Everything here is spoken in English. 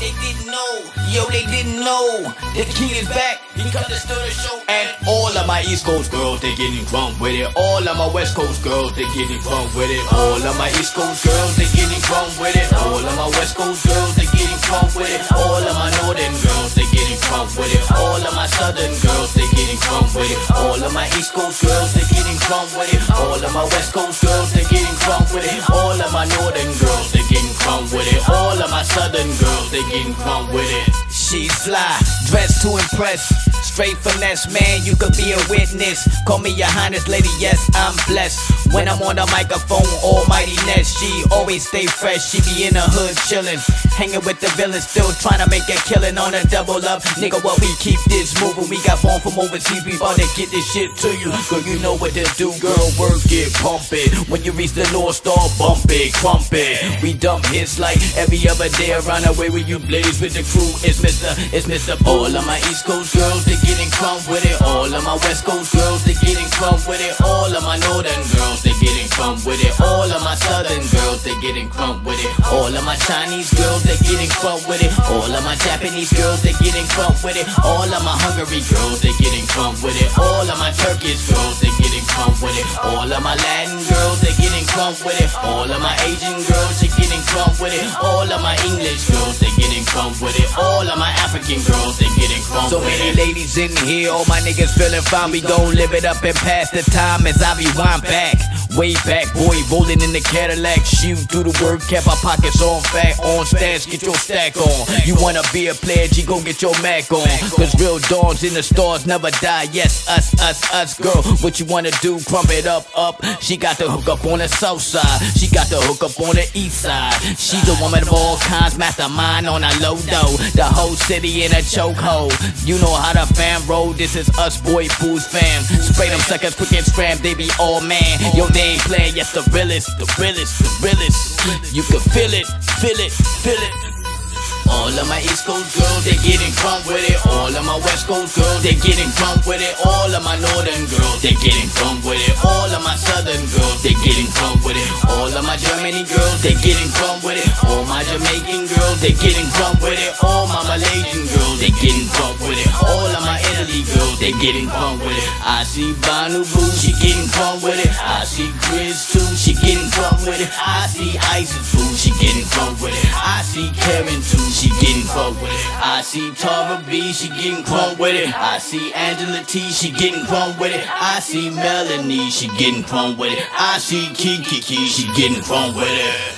they didn't know. Yo, they didn't know. The king is back. He cut the show. And all of my East Coast girls, they getting drunk with it. All of my West Coast girls, they getting drunk with it. All of my East Coast girls, they getting drunk with it. All of my West Coast girls, they getting drunk with it. All of my Northern girls, they getting drunk with it. All of my Southern girls, they getting drunk with it. All of my East Coast girls, they getting drunk with it. All of my West Coast girls, they getting drunk with it. All of my Northern girls, they getting drunk with it. All of my Southern girls, they getting drunk with it. She's fly, dressed to impress. Straight finesse, man, you could be a witness. Call me your highness, lady, yes, I'm blessed. When I'm on the microphone, almightiness, she always stay fresh. She be in the hood chillin', hangin' with the villains, still trying to make a killin' on a double up. Nigga, what we keep this movin', We got born from overseas, we bout to get this shit to you. Girl, you know what to do, girl, work it, pump it. When you reach the North Star, bump it, crump it. We dump hits like every other day around the way you blaze with the crew. It's Mr. It's Mr. All of my East Coast girls, they getting crump with it. All of my West Coast girls, they getting crump with it. All of my Northern girls, they getting crump with it. All of my Southern girls, they getting crump with it. All of my Chinese girls, they getting crump with it. All of my Japanese girls, they getting crump with it. All of my Hungary girls, they getting crump with it. All of my Turkish girls, they getting crump with it. All of my Latin girls, they getting crump with it. All of my Asian girls, they getting crump with it. All of my English girls, they getting crump with it. All of my African girls, they getting crump So with many ladies in here, all my niggas feeling fine. We gon' live it up and pass the time as I rewind back. Way back, boy, rolling in the Cadillac. Shoot through the work, kept our pockets on fat, on stash, get your stack on. You wanna be a player, G, go get your Mac on. Cause real dogs in the stars never die. Yes, us, us, us, girl. What you wanna do? Crump it up, up. She got the hook up on the south side. She got the hook up on the east side. She's a woman of all kinds, mastermind on a low dough. The whole city in a chokehold. You know how the fam roll. This is us, boy, booze fam. Spray them suckers quick and scram, they be all man. Yo, they ain't playing, yes, the realest, the realest, the realest. You can feel it, feel it, feel it. All of my East Coast girls, they getting crunk with it. All of my West Coast girls, they getting crunk with it. All of my Northern girls, they getting crunk with it. All of my Southern girls, they getting crunk my Germany girls, they getting crunk with it. All my Jamaican girls, they getting crunk with it. All my Malaysian girls, they getting crunk with it. All of my they getting crunk with it. I see Banu Boo, she getting crunk with it. I see Grizz too, she getting crunk with it. I see Isis Boo, she getting crunk with it. I see Karen too, she getting crunk with it. I see Tara B, she getting crunk with it. I see Angela T, she getting crunk with it. I see Melanie, she getting crunk with it. I see Kiki, she getting crunk with it.